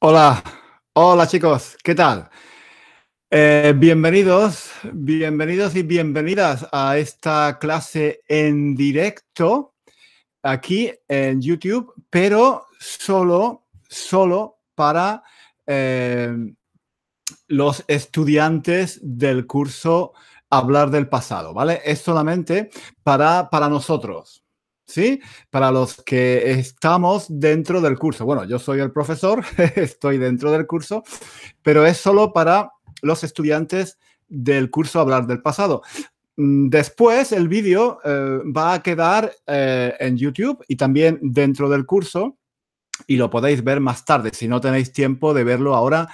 Hola, hola chicos, ¿qué tal? Eh, bienvenidos, bienvenidos y bienvenidas a esta clase en directo aquí en YouTube, pero solo, solo para eh, los estudiantes del curso Hablar del pasado, ¿vale? Es solamente para, para nosotros, ¿sí? Para los que estamos dentro del curso. Bueno, yo soy el profesor, estoy dentro del curso, pero es solo para los estudiantes del curso Hablar del pasado. Mm, después el vídeo eh, va a quedar eh, en YouTube y también dentro del curso y lo podéis ver más tarde si no tenéis tiempo de verlo ahora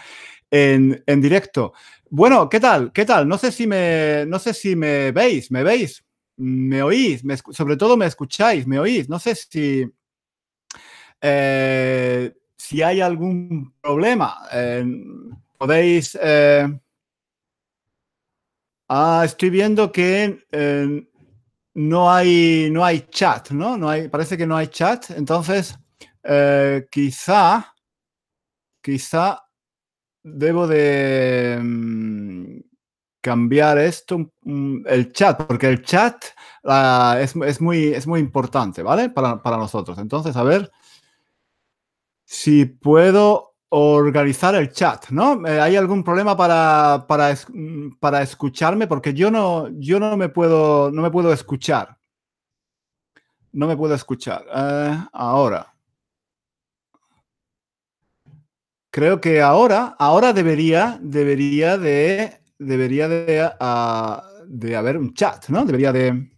en, en directo. Bueno, ¿qué tal? ¿Qué tal? No sé si me, no sé si me veis, ¿me veis? ¿Me oís? Me sobre todo me escucháis, ¿me oís? No sé si, eh, si hay algún problema. Eh, podéis... Eh, ah, estoy viendo que no, hay, no hay chat, ¿no? no hay, parece que no hay chat. Entonces, quizá, quizá debo de mm, cambiar esto, mm, el chat, porque el chat uh, es, muy, es muy importante, ¿vale? Para, para, nosotros. Entonces, a ver si puedo organizar el chat, ¿no? Eh, ¿Hay algún problema para, para, mm, para, escucharme? Porque yo no, yo no me puedo, no me puedo escuchar. No me puedo escuchar. Uh, ahora. Creo que ahora, ahora debería, debería de, debería de, de haber un chat, ¿no? Debería de,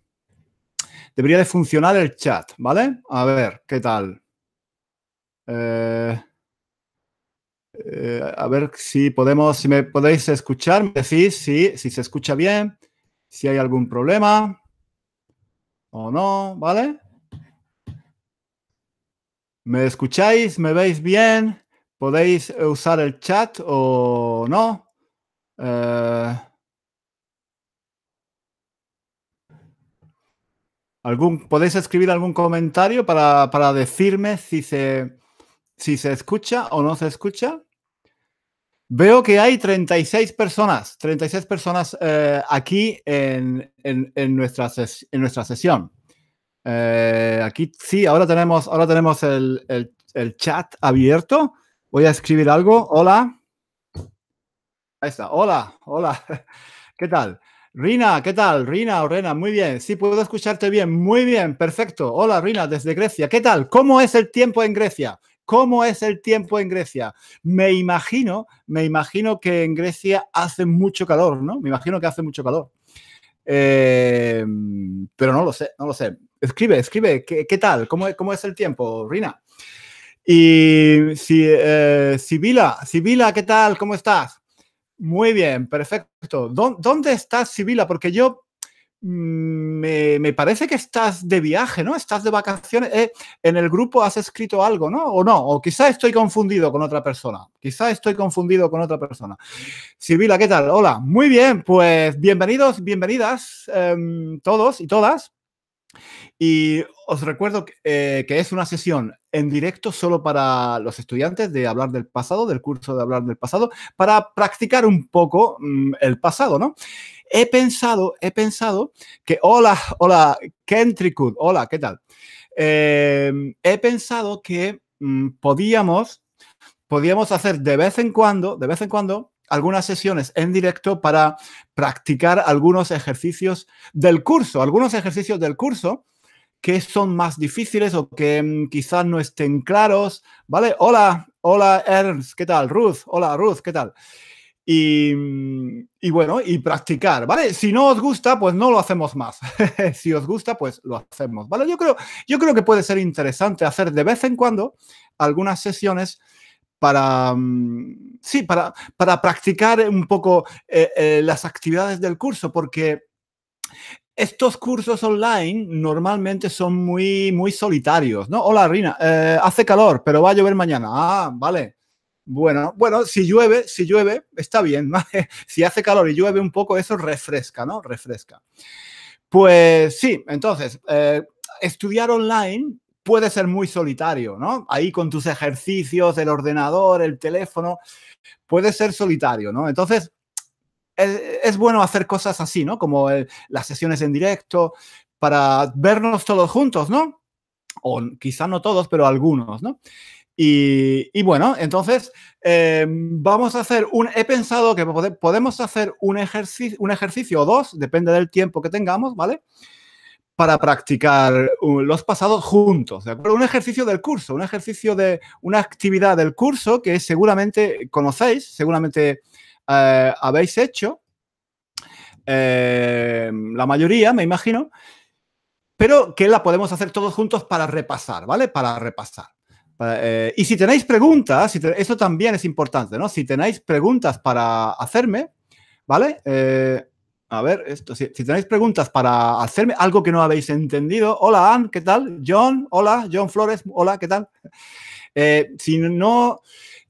debería de funcionar el chat, ¿vale? A ver, ¿qué tal? Eh, eh, a ver si podemos, si me podéis escuchar, me decís si, si se escucha bien, si hay algún problema o no, ¿vale? ¿Me escucháis? ¿Me veis bien? ¿Podéis usar el chat o no? Eh, ¿algún, ¿Podéis escribir algún comentario para, para decirme si se, si se escucha o no se escucha? Veo que hay 36 personas, 36 personas eh, aquí en, en, en, nuestra ses, en nuestra sesión. Eh, aquí sí, ahora tenemos, ahora tenemos el, el, el chat abierto. Voy a escribir algo. Hola. Ahí está. Hola, hola. ¿Qué tal? Rina, ¿qué tal? Rina o Rena, muy bien. Sí, puedo escucharte bien. Muy bien, perfecto. Hola, Rina, desde Grecia. ¿Qué tal? ¿Cómo es el tiempo en Grecia? ¿Cómo es el tiempo en Grecia? Me imagino, me imagino que en Grecia hace mucho calor, ¿no? Me imagino que hace mucho calor. Eh, pero no lo sé, no lo sé. Escribe, escribe, ¿qué, qué tal? ¿Cómo, ¿Cómo, es el tiempo, Rina? Y si, eh, Sibila, Sibila, ¿qué tal? ¿Cómo estás? Muy bien, perfecto. ¿Dónde estás, Sibila? Porque yo me, me, parece que estás de viaje, ¿no? Estás de vacaciones. Eh, en el grupo has escrito algo, ¿no? O no, o quizá estoy confundido con otra persona. Quizá estoy confundido con otra persona. Sibila, ¿qué tal? Hola, muy bien, pues bienvenidos, bienvenidas eh, todos y todas. Y os recuerdo que, eh, que, es una sesión en directo solo para los estudiantes de hablar del pasado, del curso de hablar del pasado, para practicar un poco mmm, el pasado, ¿no? He pensado, he pensado que, hola, hola, Kentricud, hola, ¿qué tal? Eh, he pensado que mmm, podíamos, podíamos hacer de vez en cuando, de vez en cuando, algunas sesiones en directo para practicar algunos ejercicios del curso, algunos ejercicios del curso que son más difíciles o que um, quizás no estén claros, ¿vale? Hola, hola Ernst, ¿qué tal? Ruth, hola Ruth, ¿qué tal? Y, y, bueno, y practicar, ¿vale? Si no os gusta, pues no lo hacemos más. si os gusta, pues lo hacemos, ¿vale? Yo creo, yo creo que puede ser interesante hacer de vez en cuando algunas sesiones para, um, sí, para, para practicar un poco eh, eh, las actividades del curso, porque estos cursos online normalmente son muy, muy solitarios, ¿no? Hola, Rina, eh, hace calor, pero va a llover mañana. Ah, vale. Bueno, bueno, si llueve, si llueve, está bien, ¿vale? Si hace calor y llueve un poco, eso refresca, ¿no? Refresca. Pues sí, entonces, estudiar online puede ser muy solitario, ¿no? Ahí con tus ejercicios, el ordenador, el teléfono, puede ser solitario, ¿no? Entonces, es, bueno hacer cosas así, ¿no? Como las sesiones en directo, para vernos todos juntos, ¿no? O quizá no todos, pero algunos, ¿no? Y, bueno, entonces em, vamos a hacer un. He pensado que podemos hacer un ejercicio, un ejercicio o dos, depende del tiempo que tengamos, ¿vale? Para practicar uh, los pasados juntos, ¿de acuerdo? Un ejercicio del curso, un ejercicio de una actividad del curso que seguramente conocéis, seguramente eh, habéis hecho, em, la mayoría, me imagino, pero que la podemos hacer todos juntos para repasar, ¿vale? Para repasar. Eh, y si tenéis preguntas, si eso también es importante, ¿no? Si tenéis preguntas para hacerme, ¿vale? Eh, a ver, esto, si, tenéis preguntas para hacerme algo que no habéis entendido, hola Ann, ¿qué tal? John, hola, John Flores, hola, ¿qué tal? Eh, si no,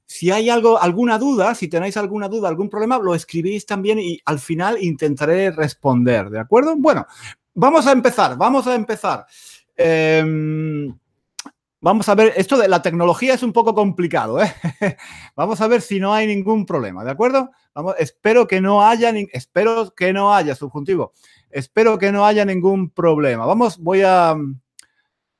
si hay algo, alguna duda, si tenéis alguna duda, algún problema, lo escribís también y al final intentaré responder, ¿de acuerdo? Bueno, vamos a empezar, vamos a empezar. Eh, Vamos a ver, esto de la tecnología es un poco complicado, ¿eh? Vamos a ver si no hay ningún problema, ¿de acuerdo? Espero que no haya, espero que no haya, subjuntivo, espero que no haya ningún problema. Vamos, voy a,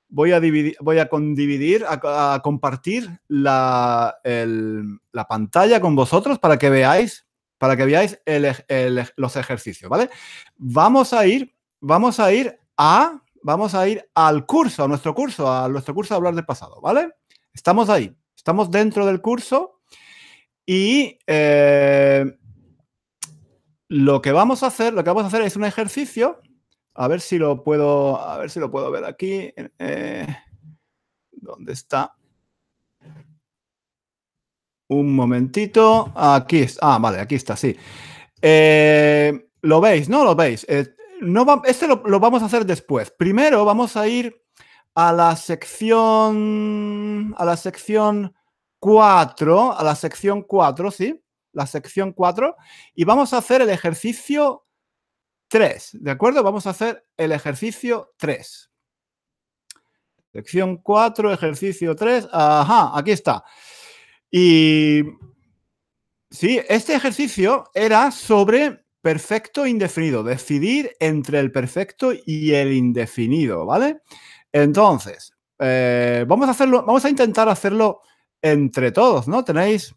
voy a dividir, voy a condividir, a, compartir la, la, pantalla con vosotros para que veáis, para que veáis los ejercicios, ¿vale? Vamos a ir, vamos a ir a vamos a ir al curso, a nuestro curso, a nuestro curso de hablar del pasado, ¿vale? Estamos ahí, estamos dentro del curso y eh, lo que vamos a hacer, lo que vamos a hacer es un ejercicio. A ver si lo puedo, a ver si lo puedo ver aquí. Eh, ¿Dónde está? Un momentito. Aquí está. Ah, vale, aquí está, sí. Eh, ¿Lo veis? ¿No lo veis? no este lo, vamos a hacer después. Primero vamos a ir a la sección, a la sección 4, a la sección 4, ¿sí? La sección 4. Y vamos a hacer el ejercicio 3, ¿de acuerdo? Vamos a hacer el ejercicio 3. Sección 4, ejercicio 3. Ajá, aquí está. Y sí, este ejercicio era sobre perfecto e indefinido, decidir entre el perfecto y el indefinido, ¿vale? Entonces, eh, vamos a hacerlo, vamos a intentar hacerlo entre todos, ¿no? Tenéis,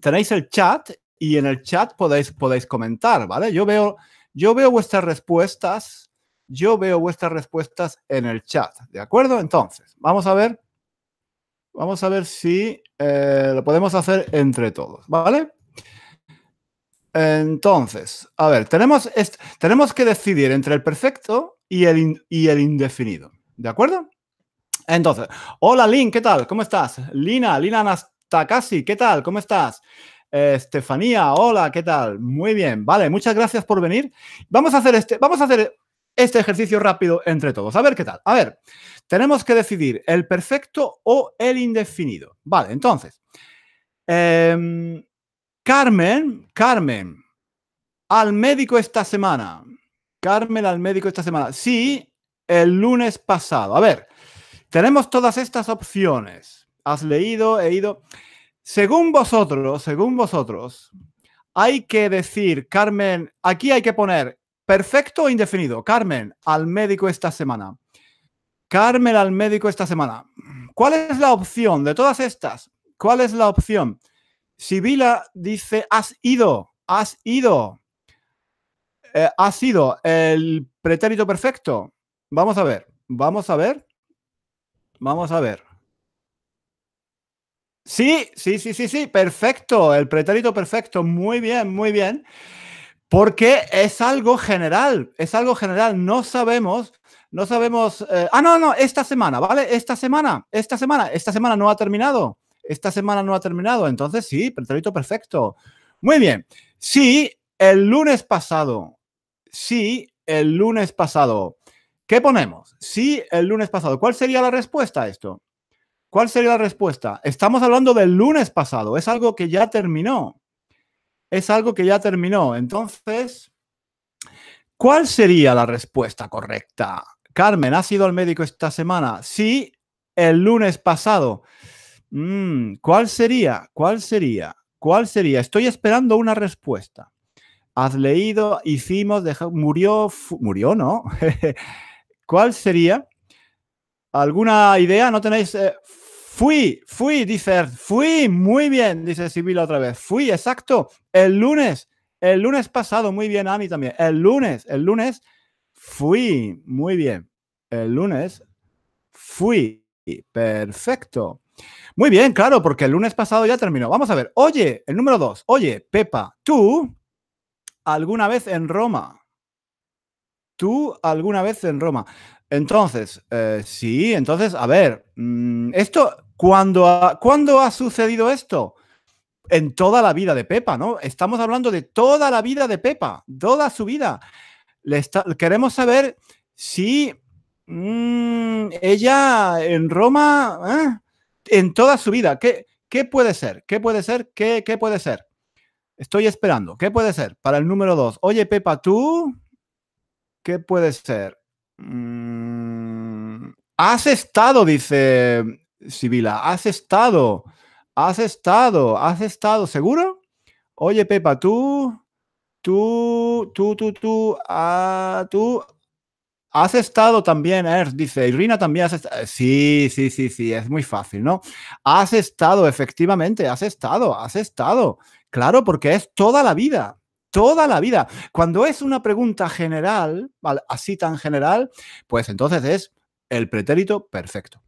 tenéis el chat y en el chat podéis, podéis comentar, ¿vale? Yo veo, yo veo vuestras respuestas, yo veo vuestras respuestas en el chat, ¿de acuerdo? Entonces, vamos a ver, vamos a ver si eh, lo podemos hacer entre todos, ¿vale? Entonces, a ver, tenemos, tenemos que decidir entre el perfecto y el, y el indefinido. ¿De acuerdo? Entonces, hola Lin, ¿qué tal? ¿Cómo estás? Lina, Lina Nastakasi, ¿qué tal? ¿Cómo estás? Estefanía, hola, ¿qué tal? Muy bien, vale, muchas gracias por venir. Vamos a hacer este, vamos a hacer este ejercicio rápido entre todos. A ver qué tal. A ver, tenemos que decidir el perfecto o el indefinido. Vale, entonces, eh, Carmen, Carmen, al médico esta semana. Carmen al médico esta semana. Sí, el lunes pasado. A ver, tenemos todas estas opciones. Has leído, he ido. Según vosotros, según vosotros, hay que decir, Carmen, aquí hay que poner perfecto o indefinido. Carmen, al médico esta semana. Carmen al médico esta semana. ¿Cuál es la opción de todas estas? ¿Cuál es la opción? Sibila dice, has ido, has ido. Eh, ha sido el pretérito perfecto. Vamos a ver, vamos a ver. Vamos a ver. Sí, sí, sí, sí, sí, perfecto. El pretérito perfecto. Muy bien, muy bien. Porque es algo general, es algo general. No sabemos, no sabemos. Eh, ah, no, no, esta semana, ¿vale? Esta semana, esta semana, esta semana no ha terminado esta semana no ha terminado, entonces sí, pretérito perfecto. Muy bien. Sí, el lunes pasado. Sí, el lunes pasado. ¿Qué ponemos? Sí, el lunes pasado. ¿Cuál sería la respuesta a esto? ¿Cuál sería la respuesta? Estamos hablando del lunes pasado. Es algo que ya terminó. Es algo que ya terminó. Entonces, ¿cuál sería la respuesta correcta? Carmen, ¿has ido al médico esta semana? Sí, el lunes pasado. Mm, ¿Cuál sería? ¿Cuál sería? ¿Cuál sería? Estoy esperando una respuesta. Has leído, hicimos, dejó, murió, murió, ¿no? ¿Cuál sería? ¿Alguna idea? ¿No tenéis? Eh, fui, fui, dice, fui, muy bien, dice Sibila otra vez. Fui, exacto, el lunes, el lunes pasado, muy bien, Ani también. El lunes, el lunes, fui, muy bien. El lunes, fui, perfecto. Muy bien, claro, porque el lunes pasado ya terminó. Vamos a ver, oye, el número dos, oye, Pepa, tú alguna vez en Roma. Tú alguna vez en Roma. Entonces, eh, sí, entonces, a ver, mm, esto, ¿cuándo ha, ¿cuándo ha sucedido esto? En toda la vida de Pepa, ¿no? Estamos hablando de toda la vida de Pepa, toda su vida. Le queremos saber si mm, ella en Roma, ¿eh? en toda su vida, ¿qué, ¿qué, puede ser? ¿Qué puede ser? ¿Qué, ¿Qué puede ser? Estoy esperando. ¿Qué puede ser? Para el número dos. Oye, Pepa, ¿tú? ¿Qué puede ser? Mm, has estado, dice Sibila. Has estado. Has estado. Has estado. ¿Seguro? Oye, Pepa, tú. Tú, tú, tú, tú, ah, tú Has estado también, Er, dice, Irina también has estado. Sí, sí, sí, sí, es muy fácil, ¿no? Has estado, efectivamente, has estado, has estado. Claro, porque es toda la vida, toda la vida. Cuando es una pregunta general, así tan general, pues entonces es el pretérito perfecto.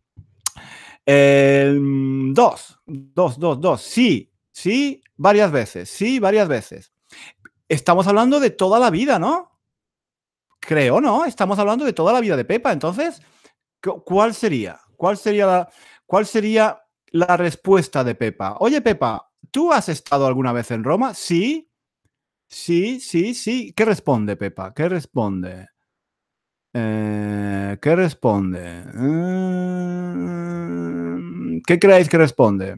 dos, dos, dos, dos. Sí, sí, varias veces. Sí, varias veces. Estamos hablando de toda la vida, ¿no? Creo, ¿no? Estamos hablando de toda la vida de Pepa. Entonces, ¿cuál sería? ¿Cuál sería la, cuál sería la respuesta de Pepa? Oye, Pepa, ¿Tú has estado alguna vez en Roma? Sí. Sí, sí, sí. ¿Qué responde, Pepa? ¿Qué responde? Eh, ¿Qué responde? Mm, ¿Qué creéis que responde?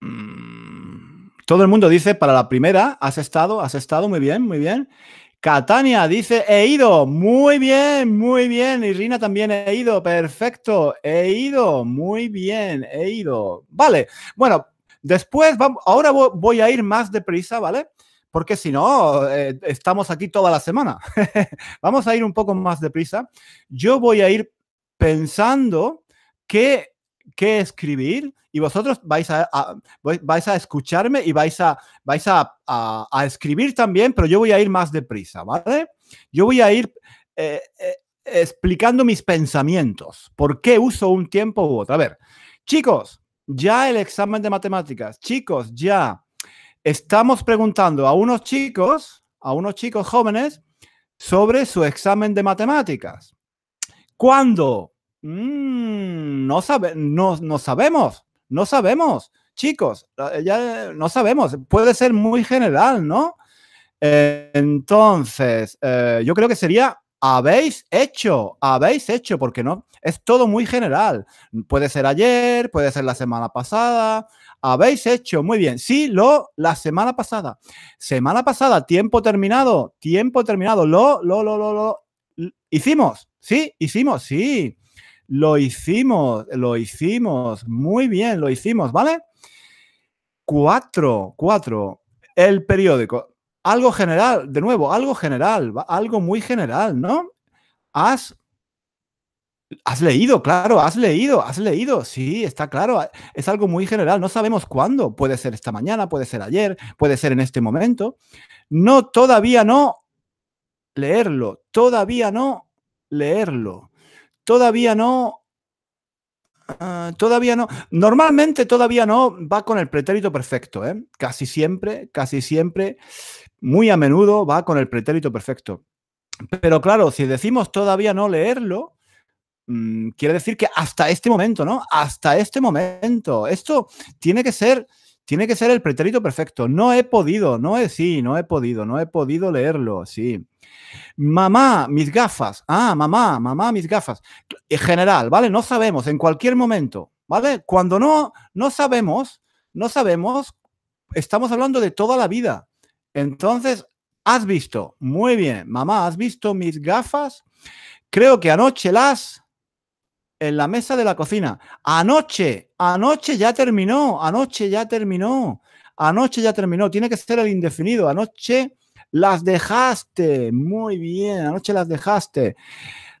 Mm, todo el mundo dice para la primera, has estado, has estado, muy bien, muy bien. Catania dice, he ido, muy bien, muy bien. Irina también he ido, perfecto, he ido, muy bien, he ido. Vale, bueno, después, ahora voy a ir más deprisa, ¿vale? Porque si no, eh, estamos aquí toda la semana. vamos a ir un poco más deprisa. Yo voy a ir pensando qué, qué escribir y vosotros vais a, vais a escucharme y vais, a, vais a, a, escribir también, pero yo voy a ir más deprisa, ¿vale? Yo voy a ir eh, eh, explicando mis pensamientos, por qué uso un tiempo u otro. A ver, chicos, ya el examen de matemáticas, chicos, ya estamos preguntando a unos chicos, a unos chicos jóvenes, sobre su examen de matemáticas. ¿Cuándo? Mm, no, sabe, no, no sabemos. No sabemos, chicos, ya no sabemos, puede ser muy general, ¿no? Eh, entonces, eh, yo creo que sería habéis hecho, habéis hecho, porque no, es todo muy general. Puede ser ayer, puede ser la semana pasada, habéis hecho, muy bien, sí, lo, la semana pasada. Semana pasada, tiempo terminado, tiempo terminado, lo, lo, lo, lo, lo, hicimos, sí, hicimos, sí. Lo hicimos, lo hicimos. Muy bien, lo hicimos, ¿vale? Cuatro, cuatro. El periódico. Algo general, de nuevo, algo general, algo muy general, ¿no? Has Has leído, claro, has leído, has leído, sí, está claro, es algo muy general, no sabemos cuándo, puede ser esta mañana, puede ser ayer, puede ser en este momento. No, todavía no leerlo, todavía no leerlo. Todavía no. Ah, todavía no. Normalmente todavía no va con el pretérito perfecto, ¿eh? Casi siempre, casi siempre, muy a menudo va con el pretérito perfecto. Pero claro, si decimos todavía no leerlo, mm, quiere decir que hasta este momento, ¿no? Hasta este momento. Esto tiene que ser. Tiene que ser el pretérito perfecto. No he podido, no he, sí, no he podido, no he podido leerlo, sí. Mamá, mis gafas. Ah, mamá, mamá, mis gafas. En general, ¿vale? No sabemos, en cualquier momento, ¿vale? Cuando no, no sabemos, no sabemos, estamos hablando de toda la vida. Entonces, has visto, muy bien, mamá, ¿has visto mis gafas? Creo que anoche las en la mesa de la cocina. Anoche, anoche ya terminó, anoche ya terminó, anoche ya terminó. Tiene que ser el indefinido. Anoche las dejaste. Muy bien, anoche las dejaste.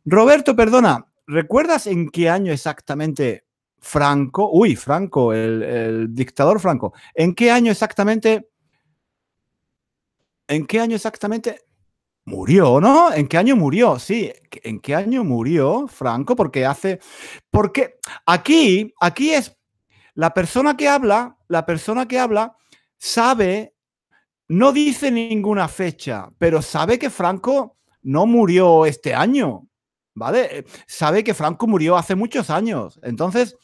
Roberto, perdona, ¿recuerdas en qué año exactamente Franco, uy, Franco, el, el dictador Franco, ¿en qué año exactamente? ¿En qué año exactamente Murió, ¿no? ¿En qué año murió? Sí, ¿en qué año murió Franco? Porque hace, porque aquí, aquí es la persona que habla, la persona que habla sabe, no dice ninguna fecha, pero sabe que Franco no murió este año, ¿vale? Sabe que Franco murió hace muchos años. Entonces,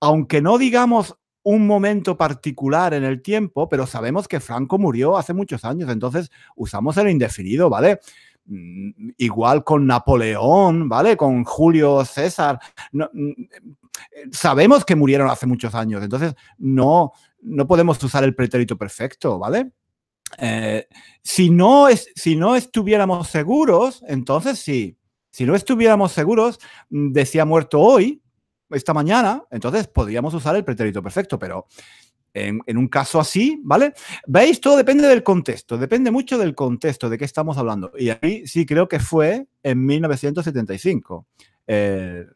aunque no digamos un momento particular en el tiempo, pero sabemos que Franco murió hace muchos años, entonces usamos el indefinido, ¿vale? Mm, igual con Napoleón, ¿vale? Con Julio César. Mm, sabemos que murieron hace muchos años, entonces no, no podemos usar el pretérito perfecto, ¿vale? Eh, si, no es, si no estuviéramos seguros, entonces sí. Si no estuviéramos seguros, mm, decía muerto hoy, esta mañana, entonces podríamos usar el pretérito perfecto, pero en, un caso así, ¿vale? ¿Veis? Todo depende del contexto, depende mucho del contexto de qué estamos hablando. Y ahí sí creo que fue en 1975, eh,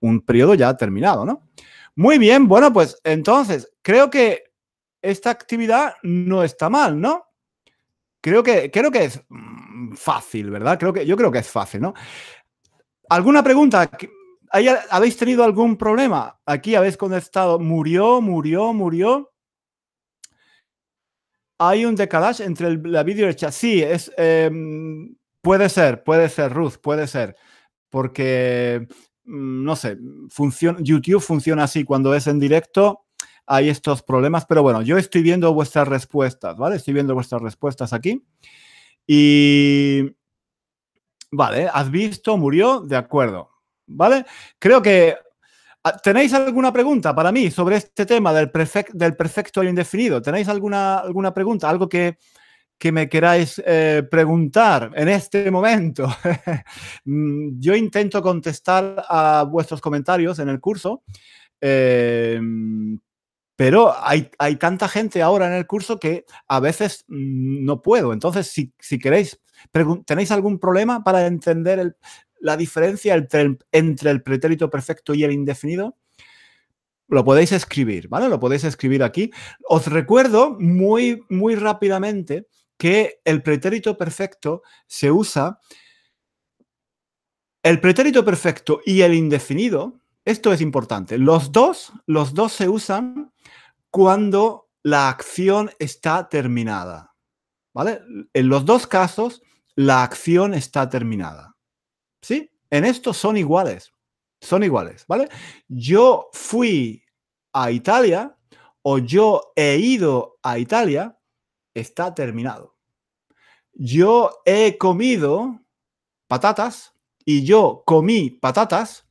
un periodo ya terminado, ¿no? Muy bien, bueno, pues entonces creo que esta actividad no está mal, ¿no? Creo que, creo que es mm, fácil, ¿verdad? Creo que, yo creo que es fácil, ¿no? ¿Alguna pregunta? ¿Habéis tenido algún problema? Aquí habéis contestado, murió, murió, murió. Hay un decalaje entre la vídeo y el chat. Sí, es, em, puede ser, puede ser, Ruth, puede ser. Porque, mm, no sé, YouTube funciona así. Cuando es en directo hay estos problemas. Pero bueno, yo estoy viendo vuestras respuestas, ¿vale? Estoy viendo vuestras respuestas aquí. Y... Vale, has visto, murió, de acuerdo. ¿Vale? Creo que ah, ¿Tenéis alguna pregunta para mí sobre este tema del, del perfecto e indefinido? ¿Tenéis alguna, alguna pregunta? ¿Algo que, me queráis eh, preguntar en este momento? Mm, yo intento contestar a vuestros comentarios en el curso, em, pero hay, hay, tanta gente ahora en el curso que a veces mm, no puedo. Entonces, si, si queréis, ¿tenéis algún problema para entender el, la diferencia entre el, pretérito perfecto y el indefinido? Lo podéis escribir, ¿vale? Lo podéis escribir aquí. Os recuerdo muy, muy rápidamente que el pretérito perfecto se usa. El pretérito perfecto y el indefinido, esto es importante. Los dos, los dos se usan cuando la acción está terminada. ¿Vale? En los dos casos, la acción está terminada. ¿Sí? En esto son iguales. Son iguales, ¿vale? Yo fui a Italia o yo he ido a Italia, está terminado. Yo he comido patatas y yo comí patatas,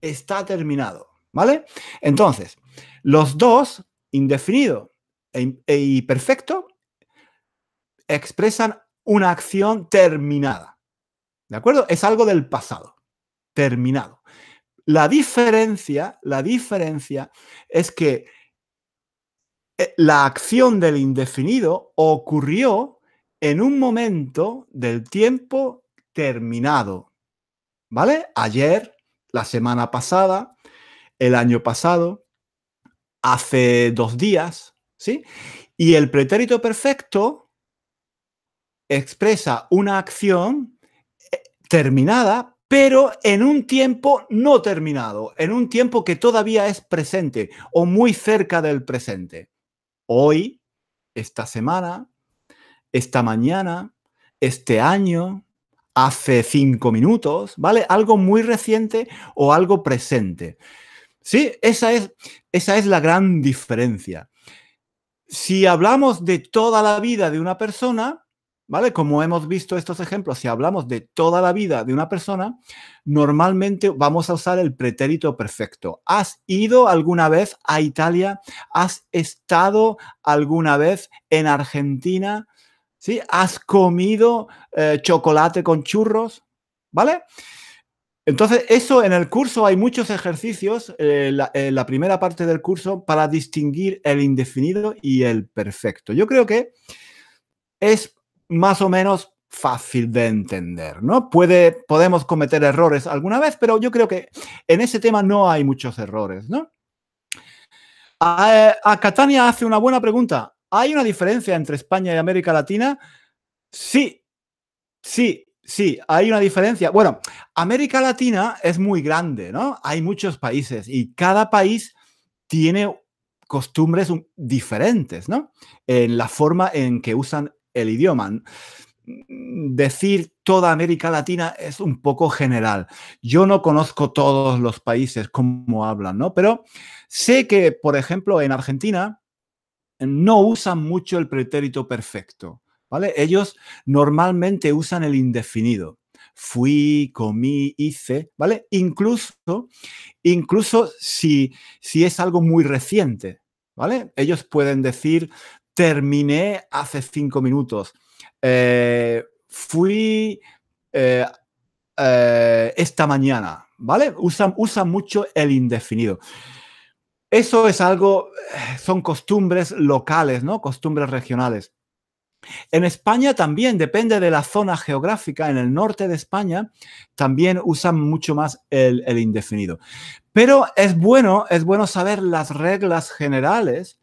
está terminado, ¿vale? Entonces, los dos, indefinido e, e, perfecto, expresan una acción terminada. ¿De acuerdo? Es algo del pasado, terminado. La diferencia, la diferencia es que eh, la acción del indefinido ocurrió en un momento del tiempo terminado. ¿Vale? Ayer, la semana pasada, el año pasado, hace dos días, ¿sí? Y el pretérito perfecto expresa una acción terminada, pero en un tiempo no terminado, en un tiempo que todavía es presente o muy cerca del presente. Hoy, esta semana, esta mañana, este año, hace cinco minutos, ¿vale? Algo muy reciente o algo presente. Sí, esa es, esa es la gran diferencia. Si hablamos de toda la vida de una persona, ¿vale? Como hemos visto estos ejemplos, si hablamos de toda la vida de una persona, normalmente vamos a usar el pretérito perfecto. ¿Has ido alguna vez a Italia? ¿Has estado alguna vez en Argentina? ¿Sí? ¿Has comido eh, chocolate con churros? ¿Vale? Entonces, eso en el curso hay muchos ejercicios, eh, la, eh, la, primera parte del curso, para distinguir el indefinido y el perfecto. Yo creo que es más o menos fácil de entender, ¿no? Puede, podemos cometer errores alguna vez, pero yo creo que en ese tema no hay muchos errores, ¿no? A, a Catania hace una buena pregunta. ¿Hay una diferencia entre España y América Latina? Sí, sí, Sí, hay una diferencia. Bueno, América Latina es muy grande, ¿no? Hay muchos países y cada país tiene costumbres diferentes, ¿no? En la forma en que usan el idioma. Decir toda América Latina es un poco general. Yo no conozco todos los países como hablan, ¿no? Pero sé que, por ejemplo, en Argentina no usan mucho el pretérito perfecto. ¿vale? Ellos normalmente usan el indefinido. Fui, comí, hice, ¿vale? Incluso, incluso si, si es algo muy reciente, ¿vale? Ellos pueden decir, terminé hace cinco minutos. Eh, fui eh, eh, esta mañana, ¿vale? Usan, usan mucho el indefinido. Eso es algo, son costumbres locales, ¿no? Costumbres regionales. En España también, depende de la zona geográfica, en el norte de España también usan mucho más el, indefinido. Pero es bueno, es bueno saber las reglas generales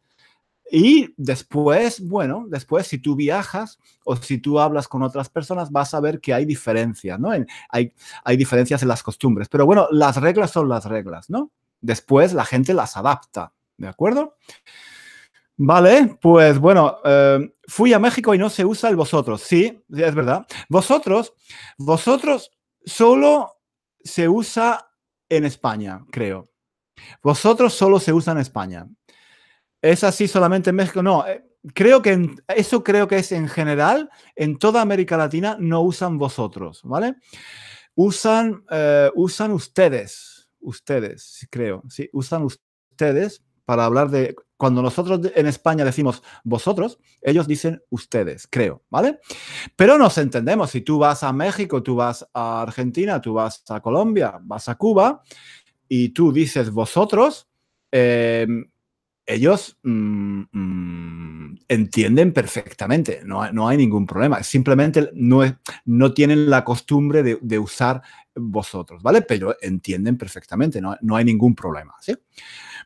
y después, bueno, después si tú viajas o si tú hablas con otras personas, vas a ver que hay diferencias, ¿no? hay, hay diferencias en las costumbres. Pero bueno, las reglas son las reglas, ¿no? Después la gente las adapta, ¿de acuerdo? Vale, pues bueno, eh, fui a México y no se usa el vosotros. Sí, es verdad. Vosotros, vosotros solo se usa en España, creo. Vosotros solo se usa en España. ¿Es así solamente en México? No, eh, creo que eso creo que es en general, en toda América Latina no usan vosotros, ¿vale? Usan, eh, usan ustedes, ustedes, creo, sí, usan ustedes para hablar de cuando nosotros en España decimos vosotros, ellos dicen ustedes, creo, ¿vale? Pero nos entendemos, si tú vas a México, tú vas a Argentina, tú vas a Colombia, vas a Cuba y tú dices vosotros, em, ellos mm, mm, entienden perfectamente, no, no, hay ningún problema, simplemente no, no tienen la costumbre de, usar vosotros, ¿vale? Pero entienden perfectamente, no, no hay ningún problema, ¿sí?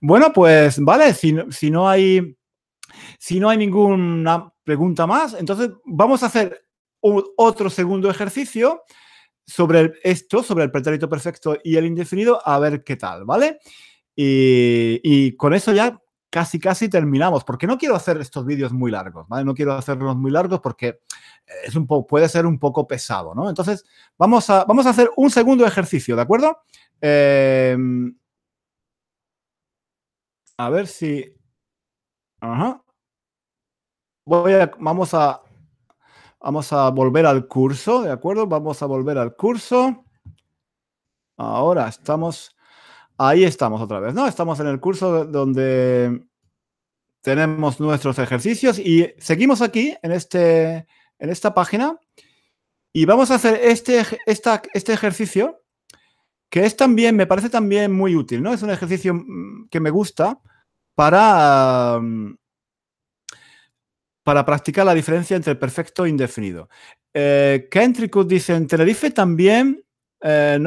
Bueno, pues vale, si, no hay, si no hay ninguna pregunta más, entonces vamos a hacer otro segundo ejercicio sobre esto, sobre el pretérito perfecto y el indefinido, a ver qué tal, ¿vale? Y, con eso ya casi, casi terminamos, porque no quiero hacer estos vídeos muy largos, ¿vale? No quiero hacerlos muy largos porque es un puede ser un poco pesado, ¿no? Entonces, vamos a, vamos a hacer un segundo ejercicio, ¿de acuerdo? Eh, a ver si... Ajá. Vamos a... Vamos a volver al curso, ¿de acuerdo? Vamos a volver al curso. Ahora estamos... Ahí estamos otra vez, ¿no? Estamos en el curso donde tenemos nuestros ejercicios y seguimos aquí en, este, en esta página y vamos a hacer este, este ejercicio que es también, me parece también muy útil, ¿no? Es un ejercicio mm, que me gusta para, mm, para practicar la diferencia entre perfecto e indefinido. Eh, dice, en Tenerife también eh,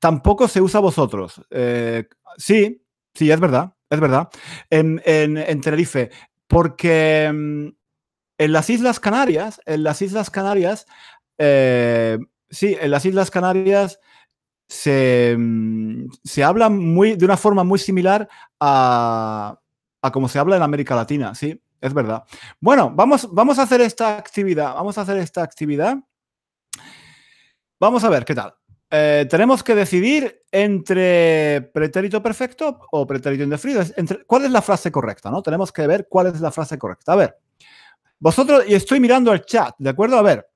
tampoco se usa vosotros. Eh, sí, sí, es verdad, es verdad. En, Tenerife, porque mm, en las Islas Canarias, en las Islas Canarias, eh, sí, en las Islas Canarias se, mm, se habla muy, de una forma muy similar a, a como se habla en América Latina, sí, es verdad. Bueno, vamos, vamos a hacer esta actividad, vamos a hacer esta actividad. Vamos a ver qué tal. Eh, tenemos que decidir entre pretérito perfecto o pretérito indefinido. ¿Cuál es la frase correcta? ¿no? Tenemos que ver cuál es la frase correcta. A ver, vosotros, y estoy mirando el chat, ¿de acuerdo? A ver,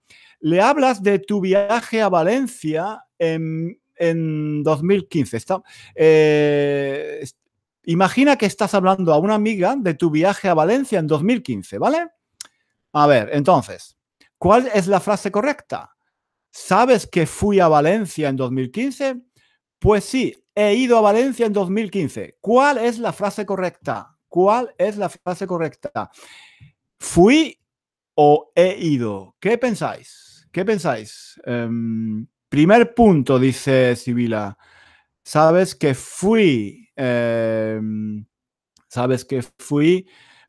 le hablas de tu viaje a Valencia en, en 2015. Está, eh, Imagina que estás hablando a una amiga de tu viaje a Valencia en 2015, ¿vale? A ver, entonces, ¿cuál es la frase correcta? ¿Sabes que fui a Valencia en 2015? Pues sí, he ido a Valencia en 2015. ¿Cuál es la frase correcta? ¿Cuál es la frase correcta? ¿Fui o he ido? ¿Qué pensáis? ¿Qué pensáis? Em, primer punto, dice Sibila. Sabes que fui. Em, sabes que fui.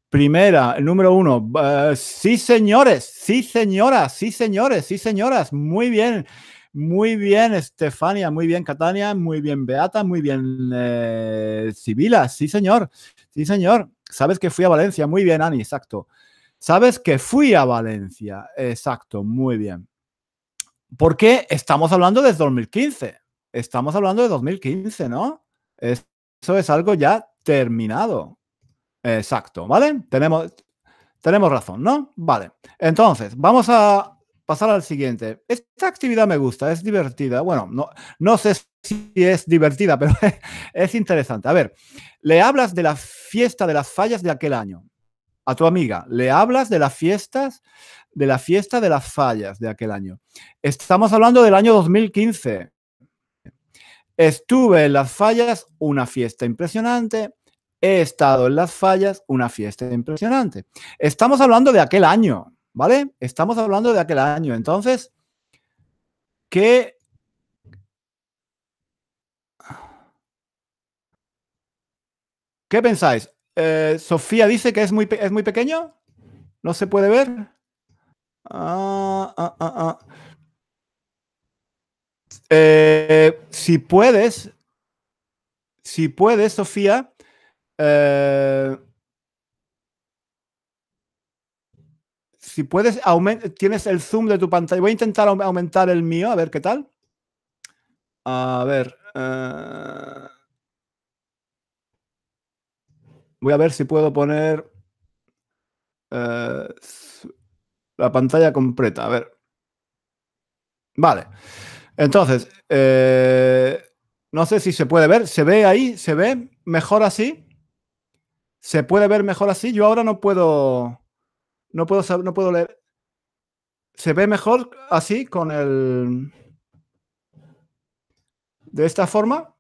Primera, el número uno. Eh, sí, señores. Sí, señoras. Sí, señores. Sí, señoras. Muy bien. Muy bien, Estefania. Muy bien, Catania. Muy bien, Beata. Muy bien, eh, Sibila. Sí, señor. Sí, señor. Sabes que fui a Valencia. Muy bien, Ani. Exacto. Sabes que fui a Valencia. Exacto. Muy bien. Porque estamos hablando de 2015. Estamos hablando de 2015, ¿no? Eso es algo ya terminado. Exacto, ¿vale? Tenemos, tenemos razón, ¿no? Vale. Entonces, vamos a pasar al siguiente. Esta actividad me gusta, es divertida. Bueno, no, no sé si es divertida, pero es interesante. A ver, le hablas de la fiesta de las fallas de aquel año a tu amiga. Le hablas de las fiestas, de la fiesta de las fallas de aquel año. Estamos hablando del año 2015. Estuve en las fallas, una fiesta impresionante. He estado en las fallas, una fiesta impresionante. Estamos hablando de aquel año, ¿vale? Estamos hablando de aquel año. Entonces, ¿qué... ¿Qué pensáis? Eh, Sofía dice que es muy, es muy pequeño. ¿No se puede ver? Ah, ah, ah, eh, si puedes, si puedes, Sofía, eh, si puedes, tienes el zoom de tu pantalla. Voy a intentar aumentar el mío, a ver qué tal. A ver. Eh, voy a ver si puedo poner la pantalla completa. A ver. Vale. Entonces, eh, no sé si se puede ver. ¿Se ve ahí? ¿Se ve mejor así? ¿Se puede ver mejor así? Yo ahora no puedo. No puedo no puedo leer. ¿Se ve mejor así con el. de esta forma?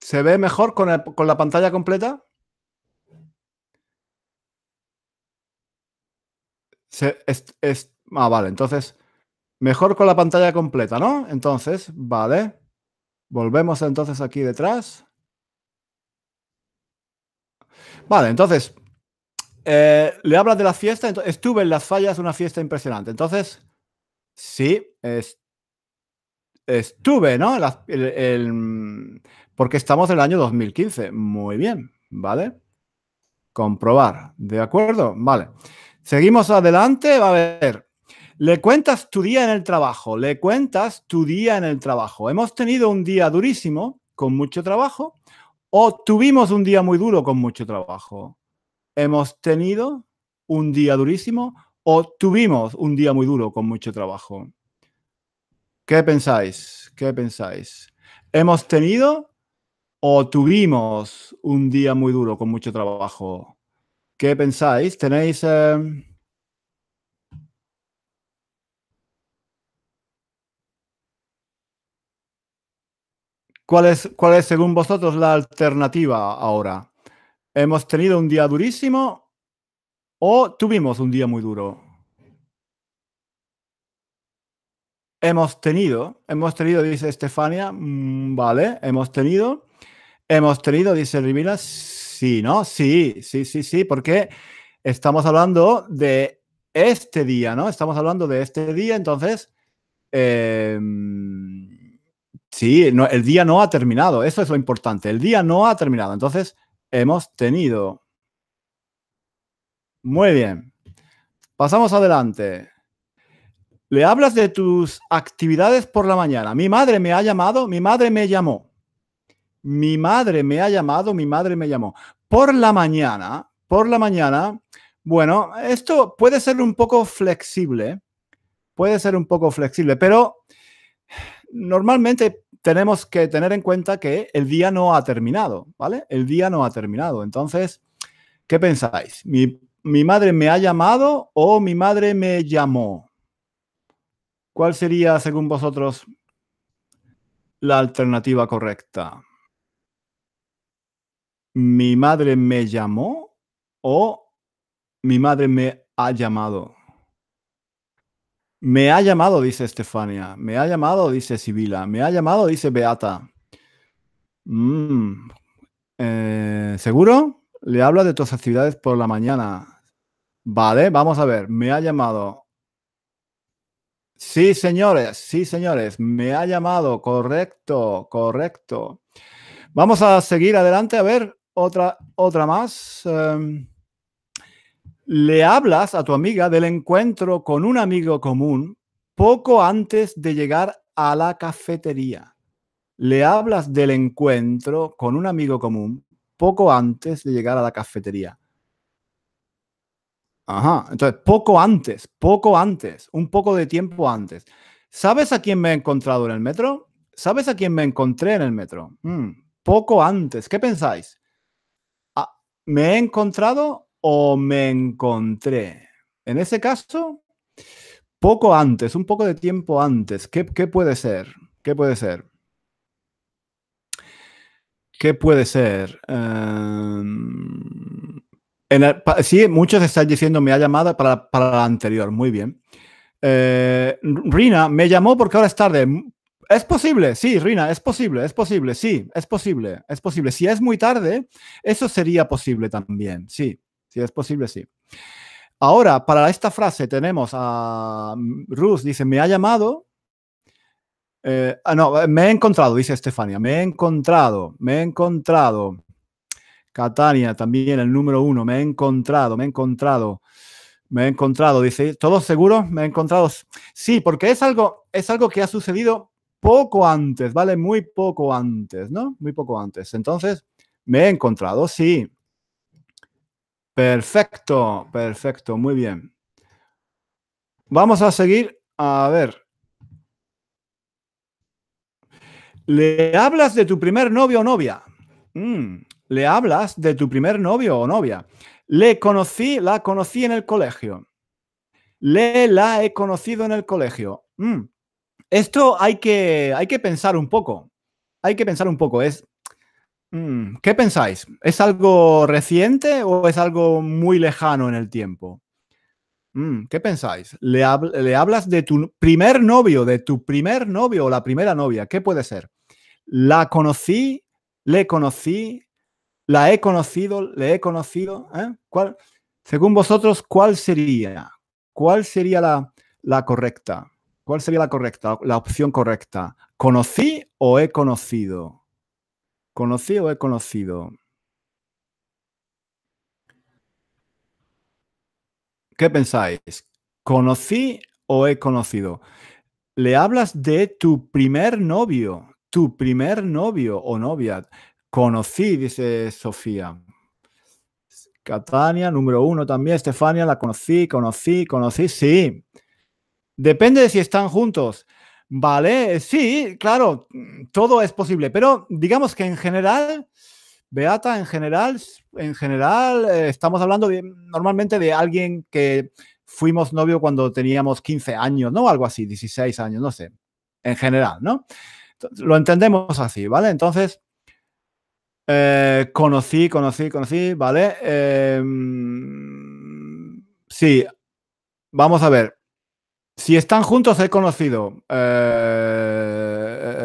¿Se ve mejor con, con la pantalla completa? Se, es, Ah, vale, entonces, mejor con la pantalla completa, ¿no? Entonces, vale. Volvemos entonces aquí detrás. Vale, entonces, eh, le hablas de la fiesta. Estuve en las fallas, una fiesta impresionante. Entonces, sí, estuve, ¿no? porque estamos en el año 2015. Muy bien, ¿vale? Comprobar, ¿de acuerdo? Vale. Seguimos adelante. A ver. Le cuentas tu día en el trabajo, le cuentas tu día en el trabajo. Hemos tenido un día durísimo con mucho trabajo o tuvimos un día muy duro con mucho trabajo. Hemos tenido un día durísimo o tuvimos un día muy duro con mucho trabajo. ¿Qué pensáis? ¿Qué pensáis? ¿Hemos tenido o tuvimos un día muy duro con mucho trabajo? ¿Qué pensáis? ¿Tenéis... Eh, ¿Cuál es, ¿Cuál es, según vosotros, la alternativa ahora? ¿Hemos tenido un día durísimo o tuvimos un día muy duro? Hemos tenido, hemos tenido, dice Estefania, mm, vale, hemos tenido, hemos tenido, dice Rivila, sí, ¿no? Sí, sí, sí, sí, porque estamos hablando de este día, ¿no? Estamos hablando de este día, entonces, eh, Sí, el día no ha terminado, eso es lo importante, el día no ha terminado, entonces hemos tenido. Muy bien, pasamos adelante. Le hablas de tus actividades por la mañana. Mi madre me ha llamado, mi madre me llamó. Mi madre me ha llamado, mi madre me llamó. Por la mañana, por la mañana, bueno, esto puede ser un poco flexible, puede ser un poco flexible, pero normalmente tenemos que tener en cuenta que el día no ha terminado, ¿vale? El día no ha terminado. Entonces, ¿qué pensáis? ¿Mi, madre me ha llamado o mi madre me llamó? ¿Cuál sería, según vosotros, la alternativa correcta? ¿Mi madre me llamó o mi madre me ha llamado? Me ha llamado, dice Estefania. Me ha llamado, dice Sibila. Me ha llamado, dice Beata. Mm, eh, ¿Seguro? Le habla de tus actividades por la mañana. Vale, vamos a ver. Me ha llamado. Sí, señores, sí, señores. Me ha llamado. Correcto, correcto. Vamos a seguir adelante a ver otra, otra más. Em, le hablas a tu amiga del encuentro con un amigo común poco antes de llegar a la cafetería. Le hablas del encuentro con un amigo común poco antes de llegar a la cafetería. Ajá, entonces poco antes, poco antes, un poco de tiempo antes. ¿Sabes a quién me he encontrado en el metro? ¿Sabes a quién me encontré en el metro? Mm, poco antes, ¿qué pensáis? Ah, ¿Me he encontrado o me encontré. En ese caso, poco antes, un poco de tiempo antes. ¿Qué, puede ser? ¿Qué puede ser? ¿Qué puede ser? Em, sí, muchos están diciendo me ha llamado para, la anterior. Muy bien. Eh, Rina, me llamó porque ahora es tarde. Es posible, sí, Rina, es posible, es posible, sí, es posible, es posible. Si es muy tarde, eso sería posible también, sí. Si es posible, sí. Ahora, para esta frase tenemos a Ruth, dice, me ha llamado. Eh, ah, no, me he encontrado, dice Estefania, me he encontrado, me he encontrado. Catania, también el número uno, me he encontrado, me he encontrado, me he encontrado, dice, ¿todo seguro? Me he encontrado. Sí, porque es algo, es algo que ha sucedido poco antes, ¿vale? Muy poco antes, ¿no? Muy poco antes. Entonces, me he encontrado, sí. Perfecto, perfecto, muy bien. Vamos a seguir. A ver. ¿Le hablas de tu primer novio o novia? Mm, ¿Le hablas de tu primer novio o novia? Le conocí, la conocí en el colegio. Le la he conocido en el colegio. Mm, esto hay que, hay que pensar un poco. Hay que pensar un poco. Es, Mm, ¿Qué pensáis? ¿Es algo reciente o es algo muy lejano en el tiempo? Mm, ¿Qué pensáis? ¿Le, hablas de tu primer novio, de tu primer novio o la primera novia? ¿Qué puede ser? ¿La conocí? ¿Le conocí? ¿La he conocido? ¿Le he conocido? ¿Eh? ¿Cuál, según vosotros, ¿cuál sería? ¿Cuál sería la, la correcta? ¿Cuál sería la correcta, la opción correcta? ¿Conocí o he conocido? ¿Conocí o he conocido? ¿Qué pensáis? ¿Conocí o he conocido? Le hablas de tu primer novio, tu primer novio o novia. Conocí, dice Sofía. Catania, número uno también. Estefania, la conocí, conocí, conocí. Sí. Depende de si están juntos. Vale, sí, claro, todo es posible, pero digamos que en general, Beata, en general, en general, eh, estamos hablando normalmente de alguien que fuimos novio cuando teníamos 15 años, ¿no? Algo así, 16 años, no sé, en general, ¿no? Lo entendemos así, ¿vale? Entonces, eh, conocí, conocí, conocí, ¿vale? Em, sí, vamos a ver. Si están juntos, he conocido. Eh,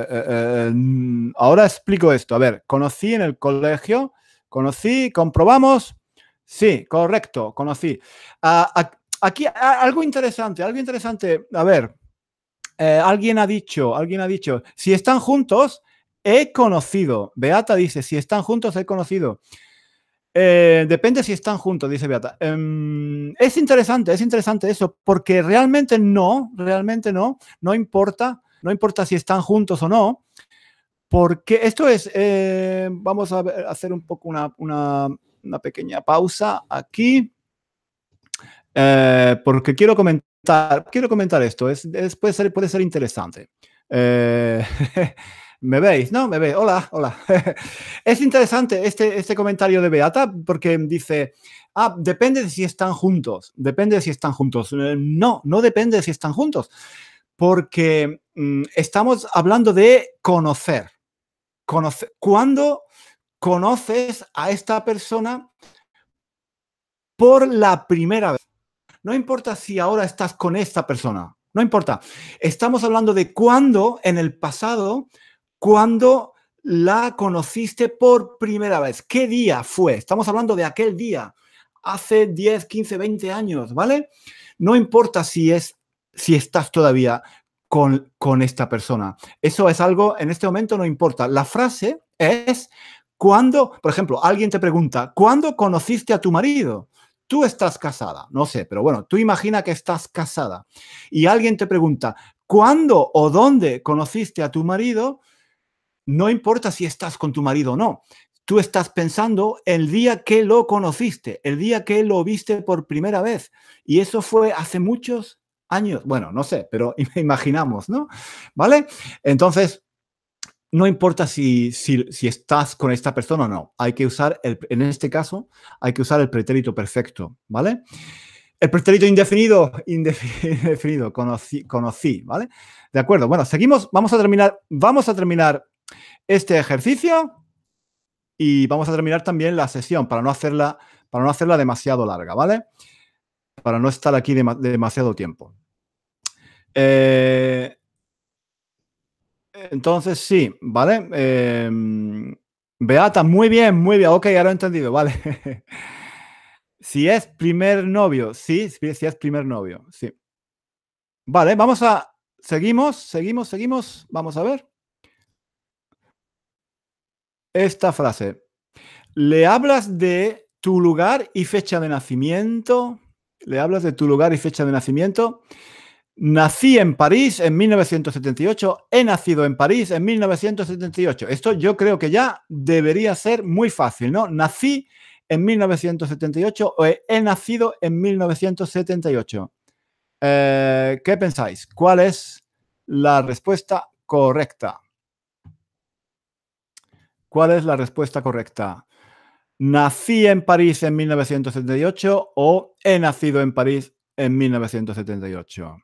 eh, eh, ahora explico esto. A ver, conocí en el colegio, conocí, comprobamos. Sí, correcto, conocí. Aquí algo interesante, algo interesante. A ver, alguien ha dicho, alguien ha dicho, si están juntos, he conocido. Beata dice, si están juntos, he conocido. Eh, depende si están juntos, dice Beata. Em, es interesante, es interesante eso, porque realmente no, realmente no, no importa, no importa si están juntos o no, porque esto es, eh, vamos a hacer un poco una, pequeña pausa aquí, eh, porque quiero comentar, quiero comentar esto, es, puede, ser, puede ser interesante. ¿Me veis? ¿No? ¿Me veis? Hola, hola. es interesante este, este comentario de Beata porque dice, ah, depende de si están juntos, depende de si están juntos. Eh, no, no depende de si están juntos. porque mm, estamos hablando de conocer. conocer. Cuando conoces a esta persona por la primera vez. No importa si ahora estás con esta persona, no importa. Estamos hablando de cuándo en el pasado, cuando la conociste por primera vez. ¿Qué día fue? Estamos hablando de aquel día, hace 10, 15, 20 años, ¿vale? No importa si es si estás todavía con, con esta persona. Eso es algo, en este momento no importa. La frase es cuando, por ejemplo, alguien te pregunta, ¿cuándo conociste a tu marido? Tú estás casada, no sé, pero bueno, tú imagina que estás casada y alguien te pregunta, ¿cuándo o dónde conociste a tu marido? No importa si estás con tu marido o no. Tú estás pensando el día que lo conociste, el día que lo viste por primera vez. Y eso fue hace muchos años. Bueno, no sé, pero imaginamos, ¿no? ¿Vale? Entonces, no importa si, si, estás con esta persona o no. Hay que usar, el, en este caso, hay que usar el pretérito perfecto, ¿vale? El pretérito indefinido, indefinido, conocí, conocí, ¿vale? De acuerdo. Bueno, seguimos. Vamos a terminar, vamos a terminar este ejercicio y vamos a terminar también la sesión para no hacerla, para no hacerla demasiado larga, ¿vale? Para no estar aquí demasiado tiempo. Eh, entonces, sí, ¿vale? Em, Beata, muy bien, muy bien. Ok, lo he entendido, vale. si es primer novio, sí, si es primer novio, sí. Vale, vamos a... Seguimos, seguimos, seguimos. Vamos a ver. Esta frase. Le hablas de tu lugar y fecha de nacimiento. Le hablas de tu lugar y fecha de nacimiento. Nací en París en 1978, he nacido en París en 1978. Esto yo creo que ya debería ser muy fácil, ¿no? Nací en 1978 o he nacido en 1978. Eh, ¿Qué pensáis? ¿Cuál es la respuesta correcta? ¿Cuál es la respuesta correcta? ¿Nací en París en 1978 o he nacido en París en 1978?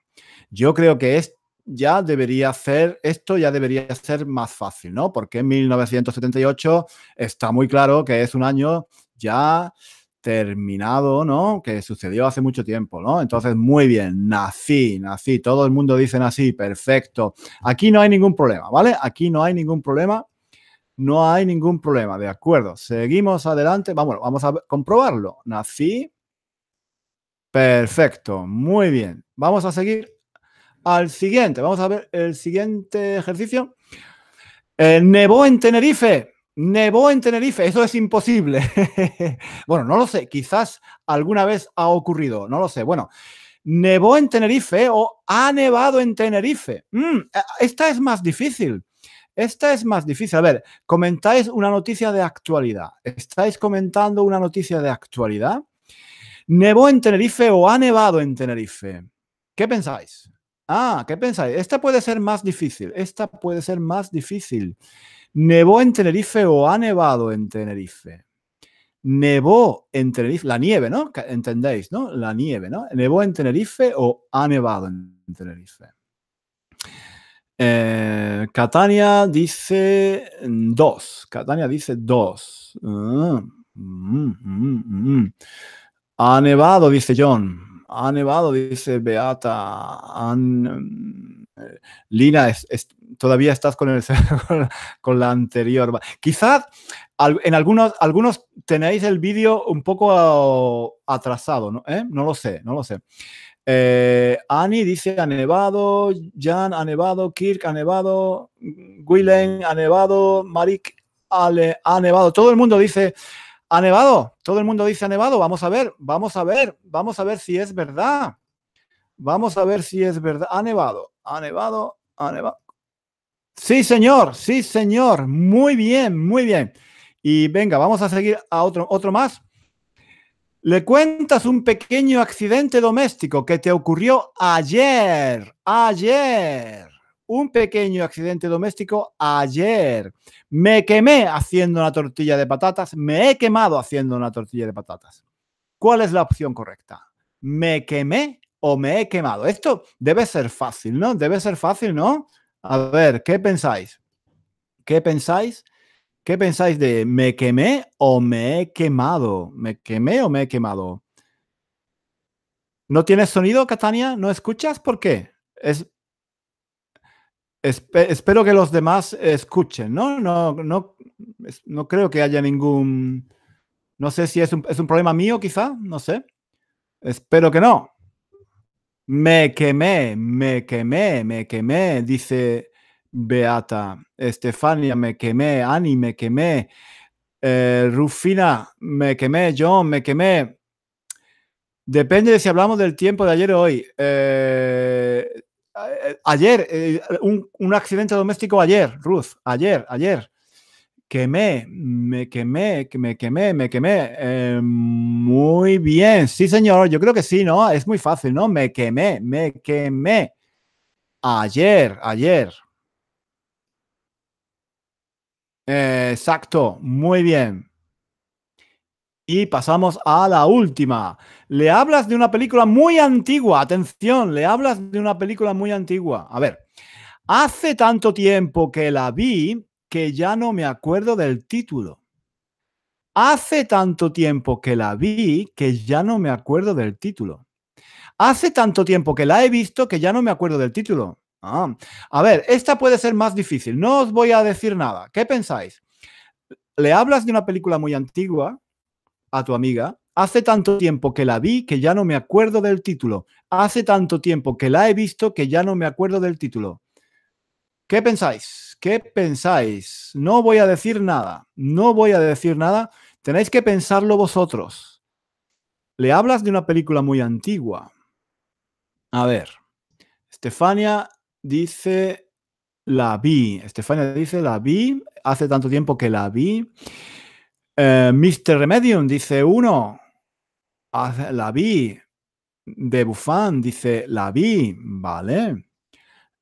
Yo creo que es, ya debería ser, esto ya debería ser más fácil, ¿no? Porque en 1978 está muy claro que es un año ya terminado, ¿no? Que sucedió hace mucho tiempo, ¿no? Entonces, muy bien, nací, nací, todo el mundo dice nací, perfecto. Aquí no hay ningún problema, ¿vale? Aquí no hay ningún problema, no hay ningún problema, de acuerdo. Seguimos adelante, vamos, vamos a comprobarlo. Nací, perfecto, muy bien. Vamos a seguir al siguiente. Vamos a ver el siguiente ejercicio. Eh, nevó en Tenerife. Nevó en Tenerife. Eso es imposible. bueno, no lo sé. Quizás alguna vez ha ocurrido. No lo sé. Bueno, nevó en Tenerife o ha nevado en Tenerife. Mm, eh, esta es más difícil. Esta es más difícil. A ver, comentáis una noticia de actualidad. ¿Estáis comentando una noticia de actualidad? ¿Nevó en Tenerife o ha nevado en Tenerife? ¿Qué pensáis? Ah, ¿qué pensáis? Esta puede ser más difícil. Esta puede ser más difícil. ¿Nevó en Tenerife o ha nevado en Tenerife? Nevó en Tenerife, la nieve, ¿no? ¿Entendéis, no? La nieve, ¿no? ¿Nevó en Tenerife o ha nevado en Tenerife? Eh, Catania dice dos. Catania dice dos. Ah, mm, mm, mm, ha nevado, dice John ha nevado, dice Beata. Eh, Lina, todavía estás con, la anterior. Quizás en algunos, algunos tenéis el vídeo un poco atrasado, ¿no? ¿Eh? No lo sé, no lo sé. Eh, Ani dice ha nevado, Jan ha nevado, Kirk ha nevado, Willen ha nevado, Marik ha nevado. Todo el mundo dice ¿Ha nevado? Todo el mundo dice ha nevado. Vamos a ver, vamos a ver, vamos a ver si es verdad. Vamos a ver si es verdad. Ha nevado, ha nevado, ha nevado. Sí, señor, sí, señor. Muy bien, muy bien. Y venga, vamos a seguir a otro, otro más. Le cuentas un pequeño accidente doméstico que te ocurrió ayer, ayer un pequeño accidente doméstico ayer. Me quemé haciendo una tortilla de patatas. Me he quemado haciendo una tortilla de patatas. ¿Cuál es la opción correcta? Me quemé o me he quemado? Esto debe ser fácil, ¿no? Debe ser fácil, ¿no? A ver, ¿qué pensáis? ¿Qué pensáis? ¿Qué pensáis de me quemé o me he quemado? ¿Me quemé o me he quemado? ¿No tienes sonido, Catania? ¿No escuchas? ¿Por qué? Es, espero que los demás escuchen, ¿no? No, no, no creo que haya ningún... No sé si es un, es un problema mío, quizá, no sé. Espero que no. Me quemé, me quemé, me quemé, dice Beata. Estefania, me quemé. Ani, me quemé. Eh, Rufina, me quemé. John, me quemé. Depende de si hablamos del tiempo de ayer o hoy. Eh, ayer, eh, un, un, accidente doméstico ayer, Ruth, ayer, ayer quemé, me quemé, me quemé, me quemé. Muy bien, sí señor, yo creo que sí, ¿no? Es muy fácil, ¿no? Me quemé, me quemé. Ayer, ayer. Exacto, muy bien. Y pasamos a la última. Le hablas de una película muy antigua. Atención, le hablas de una película muy antigua. A ver, hace tanto tiempo que la vi que ya no me acuerdo del título. Hace tanto tiempo que la vi que ya no me acuerdo del título. Hace tanto tiempo que la he visto que ya no me acuerdo del título. Ah, a ver, esta puede ser más difícil. No os voy a decir nada. ¿Qué pensáis? Le hablas de una película muy antigua a tu amiga. Hace tanto tiempo que la vi que ya no me acuerdo del título. Hace tanto tiempo que la he visto que ya no me acuerdo del título. ¿Qué pensáis? ¿Qué pensáis? No voy a decir nada. No voy a decir nada. Tenéis que pensarlo vosotros. Le hablas de una película muy antigua. A ver. Estefania dice la vi. Estefania dice la vi. Hace tanto tiempo que la vi. Eh, Mr. Remedium dice uno. La vi. De Buffon dice la vi. Vale.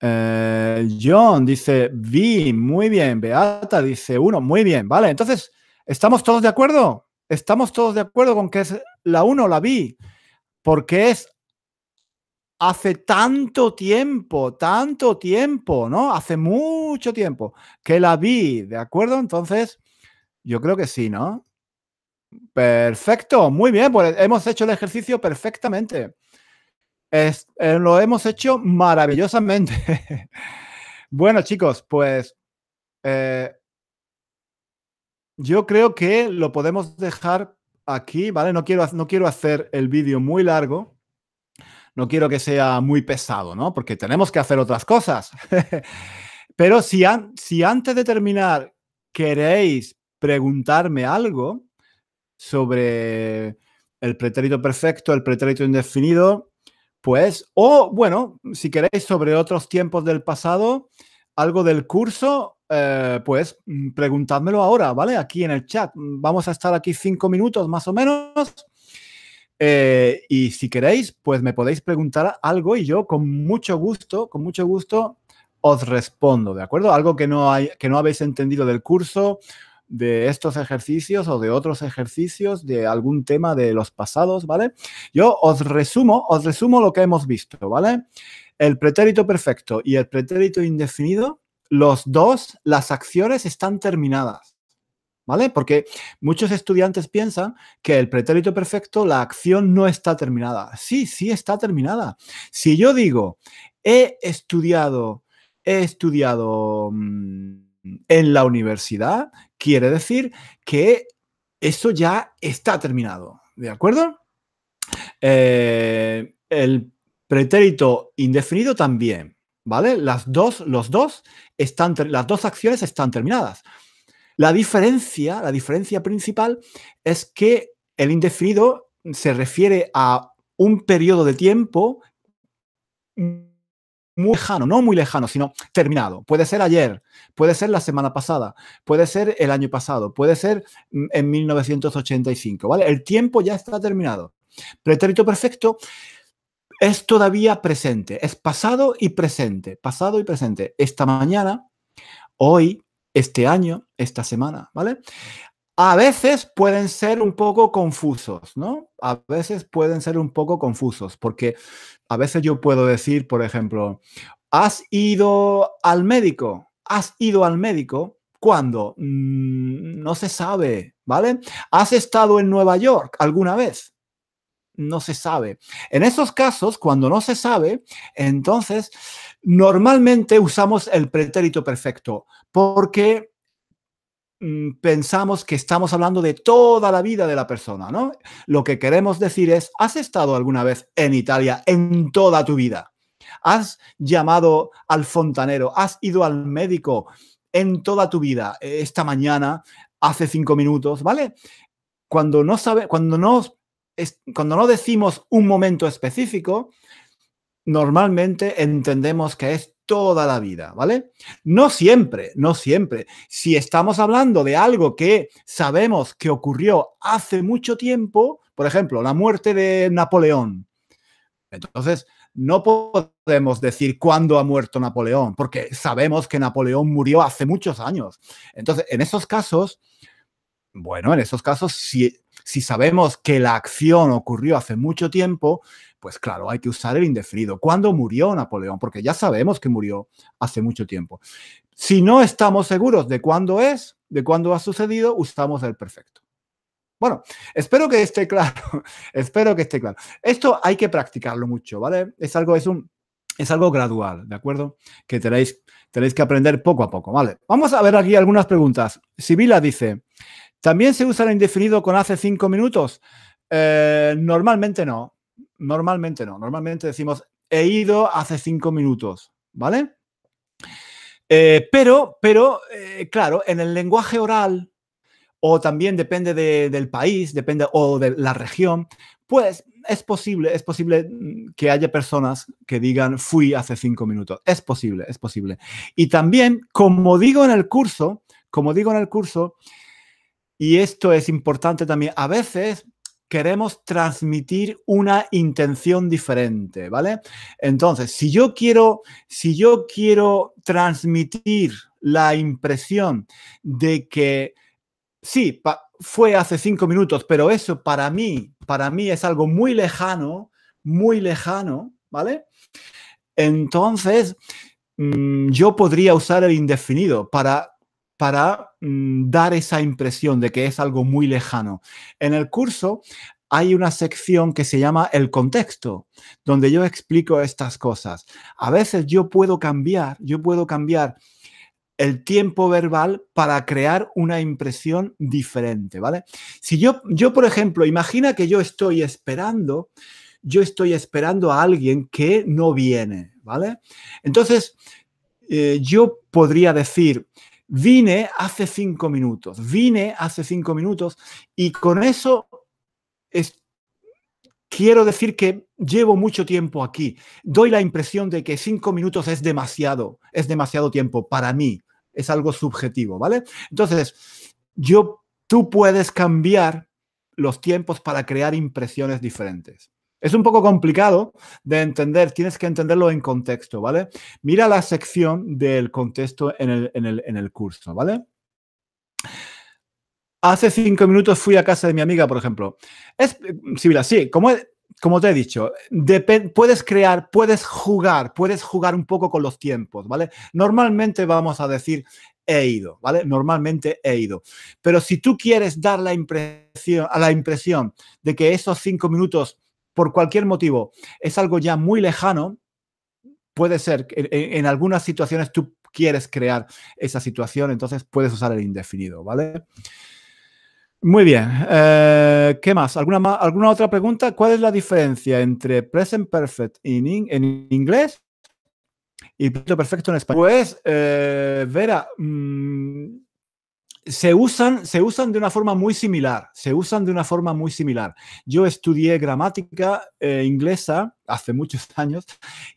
Eh, John dice, vi, muy bien. Beata dice, uno, muy bien. Vale, entonces, ¿estamos todos de acuerdo? ¿Estamos todos de acuerdo con que es la uno, la vi? Porque es hace tanto tiempo, tanto tiempo, ¿no? Hace mucho tiempo que la vi, ¿de acuerdo? Entonces, yo creo que sí, ¿no? Perfecto, muy bien, pues hemos hecho el ejercicio perfectamente. Es, eh, lo hemos hecho maravillosamente. bueno, chicos, pues eh, yo creo que lo podemos dejar aquí, ¿vale? No quiero, no quiero hacer el vídeo muy largo. No quiero que sea muy pesado, ¿no? Porque tenemos que hacer otras cosas. Pero si, si antes de terminar queréis preguntarme algo sobre el pretérito perfecto, el pretérito indefinido, pues, o bueno, si queréis sobre otros tiempos del pasado, algo del curso, eh, pues mm, preguntádmelo ahora, ¿vale? Aquí en el chat. Vamos a estar aquí cinco minutos más o menos. Eh, y si queréis, pues me podéis preguntar algo y yo con mucho gusto, con mucho gusto os respondo, ¿de acuerdo? Algo que no, hay, que no habéis entendido del curso de estos ejercicios o de otros ejercicios de algún tema de los pasados, ¿vale? Yo os resumo, os resumo lo que hemos visto, ¿vale? El pretérito perfecto y el pretérito indefinido, los dos, las acciones están terminadas, ¿vale? Porque muchos estudiantes piensan que el pretérito perfecto, la acción no está terminada. Sí, sí está terminada. Si yo digo, he estudiado, he estudiado... Mm, en la universidad, quiere decir que eso ya está terminado. ¿De acuerdo? Eh, el pretérito indefinido también, ¿vale? Las dos, los dos están, las dos acciones están terminadas. La diferencia, la diferencia principal es que el indefinido se refiere a un periodo de tiempo muy lejano, no muy lejano, sino terminado. Puede ser ayer, puede ser la semana pasada, puede ser el año pasado, puede ser en 1985, ¿vale? El tiempo ya está terminado. Pretérito perfecto es todavía presente, es pasado y presente, pasado y presente. Esta mañana, hoy, este año, esta semana, ¿vale? A veces pueden ser un poco confusos, ¿no? A veces pueden ser un poco confusos, porque a veces yo puedo decir, por ejemplo, ¿has ido al médico? ¿Has ido al médico? ¿Cuándo? Mm, no se sabe, ¿vale? ¿Has estado en Nueva York alguna vez? No se sabe. En esos casos, cuando no se sabe, entonces normalmente usamos el pretérito perfecto, porque mm, pensamos que estamos hablando de toda la vida de la persona, ¿no? Lo que queremos decir es, ¿has estado alguna vez en Italia en toda tu vida? ¿Has llamado al fontanero? ¿Has ido al médico en toda tu vida? Esta mañana, hace cinco minutos, ¿vale? Cuando no sabe, cuando no, cuando no decimos un momento específico, normalmente entendemos que es toda la vida, ¿vale? No siempre, no siempre. Si estamos hablando de algo que sabemos que ocurrió hace mucho tiempo, por ejemplo, la muerte de Napoleón, entonces no podemos decir cuándo ha muerto Napoleón, porque sabemos que Napoleón murió hace muchos años. Entonces, en esos casos, bueno, en esos casos, si, si sabemos que la acción ocurrió hace mucho tiempo, pues claro, hay que usar el indefinido. ¿Cuándo murió Napoleón? Porque ya sabemos que murió hace mucho tiempo. Si no estamos seguros de cuándo es, de cuándo ha sucedido, usamos el perfecto. Bueno, espero que esté claro, espero que esté claro. Esto hay que practicarlo mucho, ¿vale? Es algo, es un, es algo gradual, ¿de acuerdo? Que tenéis, tenéis que aprender poco a poco, ¿vale? Vamos a ver aquí algunas preguntas. Sibila dice, ¿también se usa el indefinido con hace cinco minutos? Eh, normalmente no, normalmente no. Normalmente decimos, he ido hace cinco minutos, ¿vale? Eh, pero, pero, eh, claro, en el lenguaje oral o también depende del país, depende o de la región, pues es posible, es posible mm, que haya personas que digan fui hace cinco minutos. Es posible, es posible. Y también, como digo en el curso, como digo en el curso, y esto es importante también, a veces queremos transmitir una intención diferente, ¿vale? Entonces, si yo quiero, si yo quiero transmitir la impresión de que sí, fue hace cinco minutos, pero eso para mí, para mí es algo muy lejano, muy lejano, ¿vale? Entonces, mm, yo podría usar el indefinido para, para mm, dar esa impresión de que es algo muy lejano. En el curso hay una sección que se llama el contexto, donde yo explico estas cosas. A veces yo puedo cambiar, yo puedo cambiar el tiempo verbal para crear una impresión diferente, ¿vale? Si yo, yo, por ejemplo, imagina que yo estoy esperando, yo estoy esperando a alguien que no viene, ¿vale? Entonces, eh, yo podría decir, vine hace cinco minutos, vine hace cinco minutos y con eso es, quiero decir que llevo mucho tiempo aquí. Doy la impresión de que cinco minutos es demasiado, es demasiado tiempo para mí es algo subjetivo, ¿vale? Entonces, yo, tú puedes cambiar los tiempos para crear impresiones diferentes. Es un poco complicado de entender, tienes que entenderlo en contexto, ¿vale? Mira la sección del contexto en el, en el, curso, ¿vale? Hace cinco minutos fui a casa de mi amiga, por ejemplo. Es, sí, mira, sí, como, como te he dicho, puedes crear, puedes jugar, puedes jugar un poco con los tiempos, ¿vale? Normalmente vamos a decir he ido, ¿vale? Normalmente he ido. Pero si tú quieres dar la impresión, a la impresión de que esos cinco minutos, por cualquier motivo, es algo ya muy lejano, puede ser que en, algunas situaciones tú quieres crear esa situación, entonces puedes usar el indefinido, ¿vale? Muy bien. Eh, ¿Qué más? ¿Alguna, ¿Alguna otra pregunta? ¿Cuál es la diferencia entre present perfect en, en inglés y perfecto en español? Pues, eh, Vera, mm, se, usan, se usan de una forma muy similar. Se usan de una forma muy similar. Yo estudié gramática eh, inglesa hace muchos años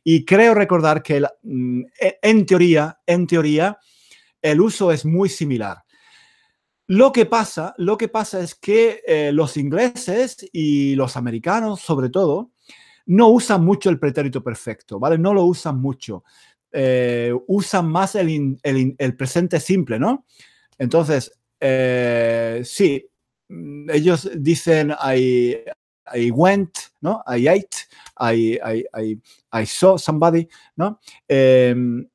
y creo recordar que mm, e, en teoría, en teoría, el uso es muy similar. Lo que pasa, lo que pasa es que eh, los ingleses y los americanos, sobre todo, no usan mucho el pretérito perfecto, ¿vale? No lo usan mucho. Eh, usan más el, presente simple, ¿no? Entonces, eh, sí, mm, ellos dicen I, I went, ¿no? I ate, I, I, I, saw somebody, ¿no? Em,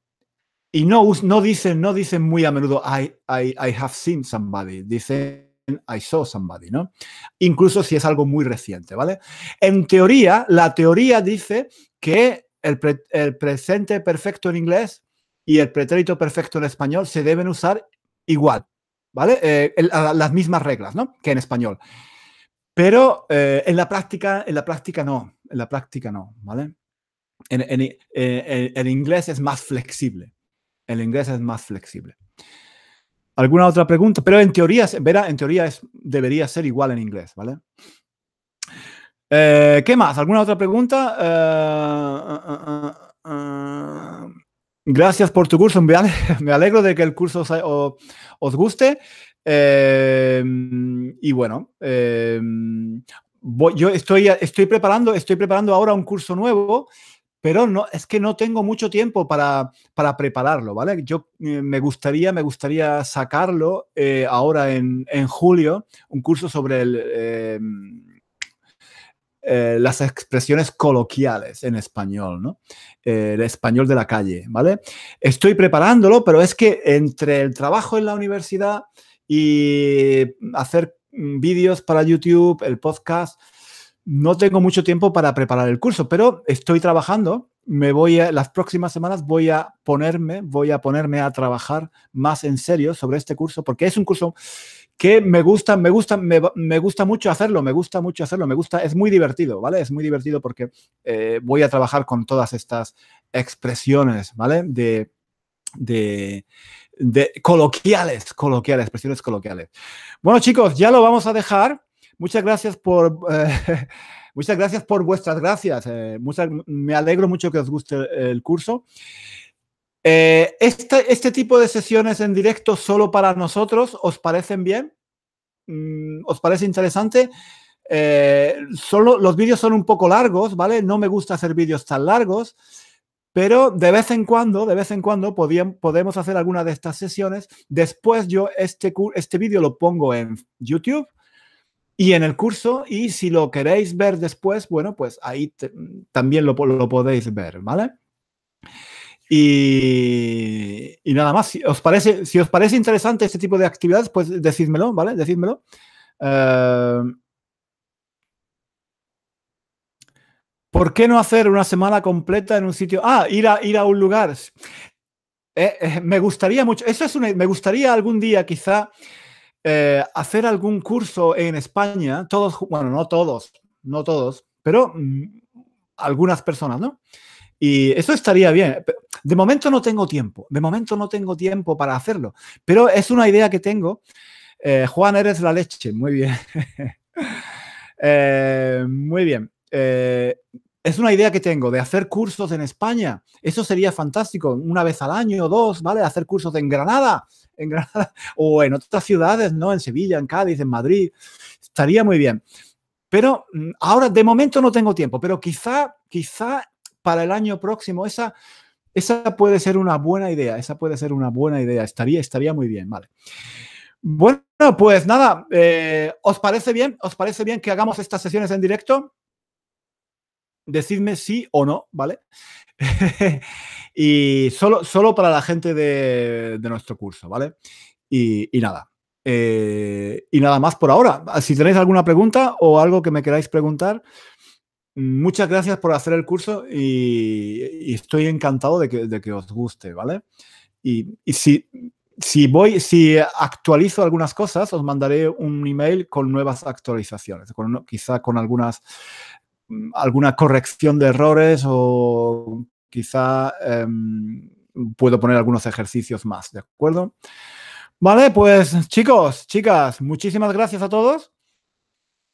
y no, no, dicen, no dicen muy a menudo I, I, I have seen somebody, dicen I saw somebody, ¿no? Incluso si es algo muy reciente, ¿vale? En teoría, la teoría dice que el, el presente perfecto en inglés y el pretérito perfecto en español se deben usar igual, ¿vale? Eh, las mismas reglas, ¿no? Que en español. Pero eh, en la práctica, en la práctica no, en la práctica no, ¿vale? En, en, eh, en, inglés es más flexible. El inglés es más flexible. ¿Alguna otra pregunta? Pero en teoría, verá, en teoría es, debería ser igual en inglés, ¿vale? ¿Qué más? ¿Alguna otra pregunta? Gracias por tu curso. Me alegro de que el curso os, guste. Em, y bueno, em, yo estoy, estoy, preparando, estoy preparando ahora un curso nuevo, pero no, es que no tengo mucho tiempo para, para prepararlo, ¿vale? Yo eh, me gustaría, me gustaría sacarlo eh, ahora en, en, julio, un curso sobre el em, eh, las expresiones coloquiales en español, ¿no? Eh, el español de la calle, ¿vale? Estoy preparándolo, pero es que entre el trabajo en la universidad y hacer vídeos para YouTube, el podcast, no tengo mucho tiempo para preparar el curso, pero estoy trabajando. Me voy a, las próximas semanas voy a ponerme, voy a ponerme a trabajar más en serio sobre este curso, porque es un curso que me gusta, me gusta, me, gusta mucho hacerlo, me gusta mucho hacerlo, me gusta, es muy divertido, ¿vale? Es muy divertido porque eh, voy a trabajar con todas estas expresiones, ¿vale? De, de, coloquiales, coloquiales, expresiones coloquiales. Bueno, chicos, ya lo vamos a dejar. Muchas gracias por, eh, muchas gracias por vuestras gracias. Eh, me alegro mucho que os guste el curso. Eh, este, este, tipo de sesiones en directo solo para nosotros, ¿os parecen bien? Mm, ¿Os parece interesante? Eh, solo, los vídeos son un poco largos, ¿vale? No me gusta hacer vídeos tan largos, pero de vez en cuando, de vez en cuando podemos hacer alguna de estas sesiones. Después yo este, este vídeo lo pongo en YouTube y en el curso y si lo queréis ver después, bueno, pues ahí también lo podéis ver, ¿vale? Y, nada más, si os, parece, si os parece interesante este tipo de actividades, pues decídmelo, ¿vale? Decídmelo. Eh, ¿Por qué no hacer una semana completa en un sitio? Ah, ir a, ir a un lugar. Eh, eh, me gustaría mucho, eso es una, me gustaría algún día quizá hacer algún curso en España, todos, bueno, no todos, no todos, pero mm, algunas personas, ¿no? Y eso estaría bien. De momento no tengo tiempo, de momento no tengo tiempo para hacerlo, pero es una idea que tengo. Eh, Juan, eres la leche, muy bien. Eh, muy bien. Eh, es una idea que tengo de hacer cursos en España. Eso sería fantástico, una vez al año o dos, ¿vale? Hacer cursos en Granada, en Granada o en otras ciudades, ¿no? En Sevilla, en Cádiz, en Madrid. Estaría muy bien. Pero mm, ahora, de momento no tengo tiempo, pero quizá, quizá para el año próximo. Esa, esa puede ser una buena idea, esa puede ser una buena idea, estaría, estaría muy bien, ¿vale? Bueno, pues nada, eh, ¿os parece bien? ¿Os parece bien que hagamos estas sesiones en directo? Decidme sí o no, ¿vale? y solo, solo para la gente de, nuestro curso, ¿vale? Y, nada. Eh, y nada más por ahora. Si tenéis alguna pregunta o algo que me queráis preguntar, Muchas gracias por hacer el curso y, estoy encantado de que, os guste, ¿vale? Y, si, voy, si actualizo algunas cosas, os mandaré un email con nuevas actualizaciones, quizá con algunas, alguna corrección de errores o quizá em, puedo poner algunos ejercicios más, ¿de acuerdo? Vale, pues chicos, chicas, muchísimas gracias a todos.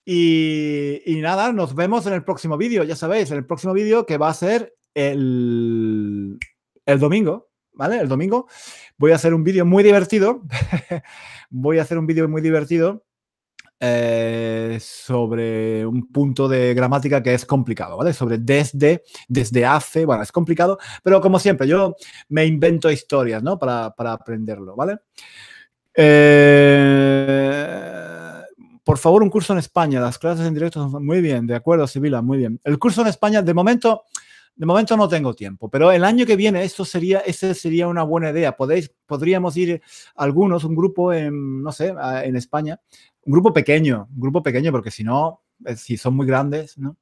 Y, nada, nos vemos en el próximo vídeo, ya sabéis, en el próximo vídeo que va a ser el, el domingo, ¿vale? El domingo voy a hacer un vídeo muy divertido, voy a hacer un vídeo muy divertido eh, sobre un punto de gramática que es complicado, ¿vale? Sobre desde, desde hace, bueno, es complicado, pero como siempre, yo me invento historias, ¿no? Para, para aprenderlo, ¿vale? Eh, por favor, un curso en España. Las clases en directo son muy bien, de acuerdo, Sibila, muy bien. El curso en España, de momento, de momento no tengo tiempo, pero el año que viene esto sería, ese sería una buena idea. Podéis, podríamos ir algunos, un grupo en, no sé, en España, un grupo pequeño, un grupo pequeño, porque si no, si son muy grandes, ¿no?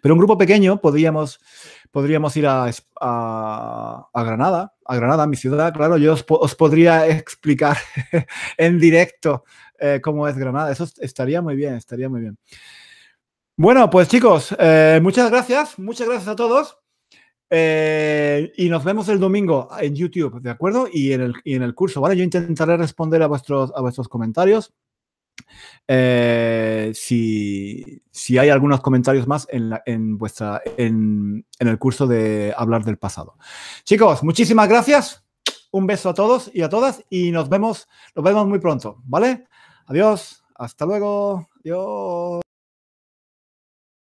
pero un grupo pequeño podríamos, podríamos ir a, a, Granada, a Granada, mi ciudad, claro, yo os, podría explicar en directo eh, cómo es Granada. Eso estaría muy bien, estaría muy bien. Bueno, pues chicos, eh, muchas gracias, muchas gracias a todos. Eh, y nos vemos el domingo en YouTube, ¿de acuerdo? Y en el, y en el curso, ¿vale? Yo intentaré responder a vuestros, a vuestros comentarios. Eh, si, si, hay algunos comentarios más en, en vuestra, en, en el curso de hablar del pasado. Chicos, muchísimas gracias. Un beso a todos y a todas y nos vemos, nos vemos muy pronto, ¿vale? Adiós, hasta luego. Adiós.